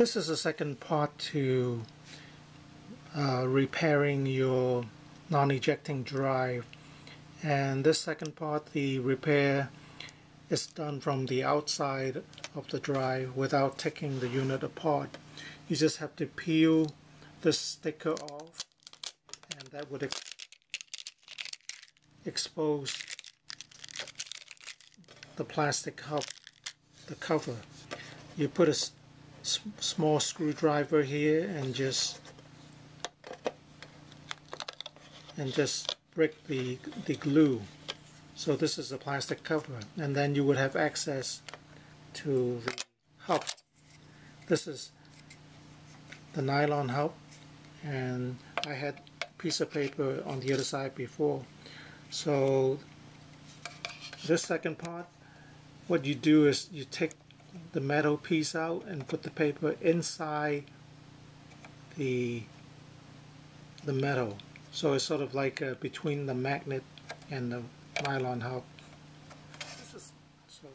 This is the second part to uh, repairing your non-ejecting drive and this second part the repair is done from the outside of the drive without taking the unit apart. You just have to peel the sticker off and that would ex expose the plastic hub, the cover. You put a small screwdriver here and just and just break the the glue. So this is the plastic cover. And then you would have access to the hub. This is the nylon hub. And I had a piece of paper on the other side before. So this second part what you do is you take the metal piece out and put the paper inside the the metal. So it's sort of like uh, between the magnet and the nylon hub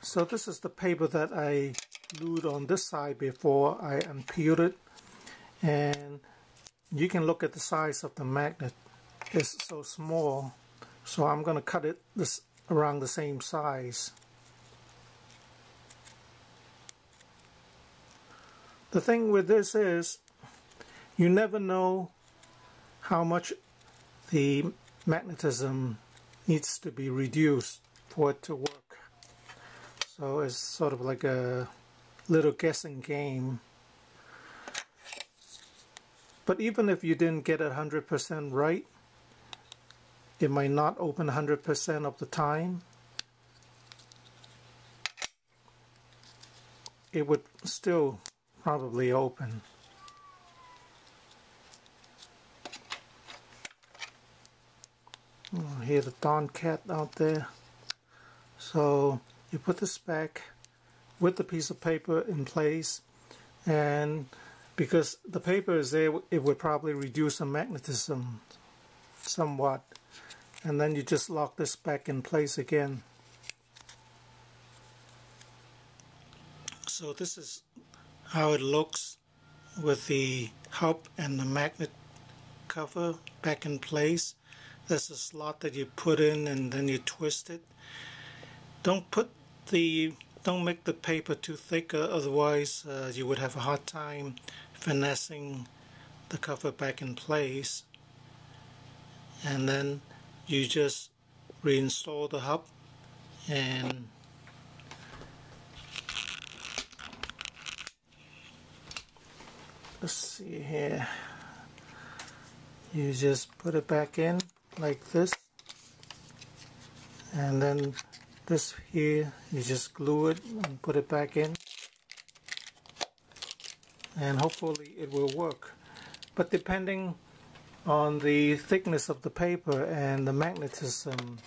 so this is the paper that I glued on this side before I unpeeled it. And you can look at the size of the magnet. It's so small. So I'm going to cut it this around the same size The thing with this is you never know how much the magnetism needs to be reduced for it to work. So it's sort of like a little guessing game. But even if you didn't get it 100% right, it might not open 100% of the time. It would still probably open. Oh, hear the Don cat out there. So you put this back with the piece of paper in place and because the paper is there it would probably reduce the magnetism somewhat and then you just lock this back in place again so this is how it looks with the hub and the magnet cover back in place. There's a slot that you put in and then you twist it. Don't put the don't make the paper too thick otherwise uh, you would have a hard time finessing the cover back in place and then you just reinstall the hub and let's see here. You just put it back in like this and then this here you just glue it and put it back in. And hopefully it will work. But depending on the thickness of the paper and the magnetism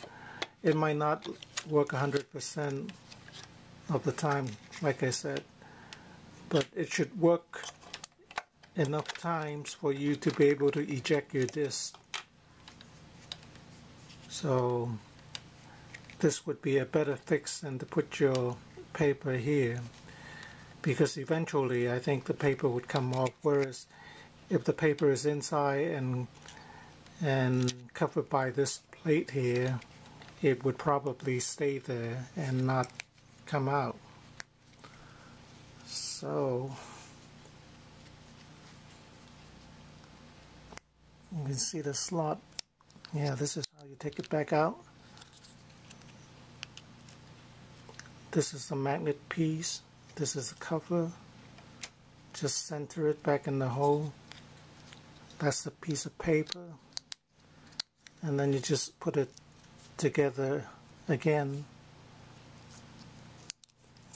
it might not work 100% of the time like I said. But it should work enough times for you to be able to eject your disc. So this would be a better fix than to put your paper here because eventually I think the paper would come off whereas if the paper is inside and and covered by this plate here it would probably stay there and not come out so can see the slot. Yeah, this is how you take it back out. This is the magnet piece. This is the cover. Just center it back in the hole. That's the piece of paper. And then you just put it together again.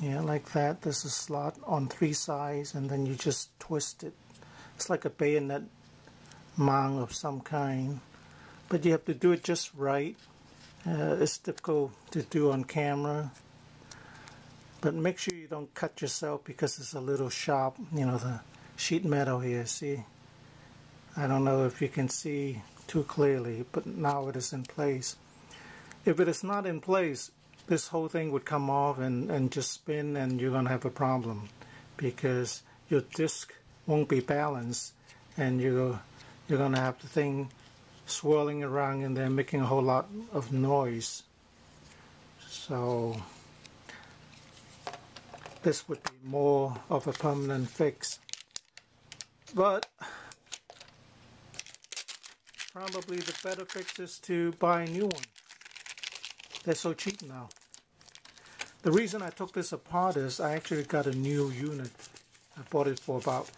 Yeah, like that. There's a slot on three sides and then you just twist it. It's like a bayonet mount of some kind. But you have to do it just right. Uh, it's difficult to do on camera. But make sure you don't cut yourself because it's a little sharp you know the sheet metal here see? I don't know if you can see too clearly but now it is in place. If it is not in place this whole thing would come off and, and just spin and you're gonna have a problem because your disc won't be balanced and you're you're gonna have the thing swirling around and then making a whole lot of noise. So this would be more of a permanent fix. But probably the better fix is to buy a new one. They're so cheap now. The reason I took this apart is I actually got a new unit. I bought it for about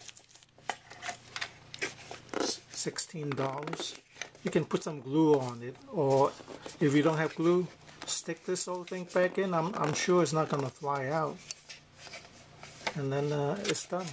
$16 you can put some glue on it or if you don't have glue stick this whole thing back in. I'm, I'm sure it's not gonna fly out. And then uh, it's done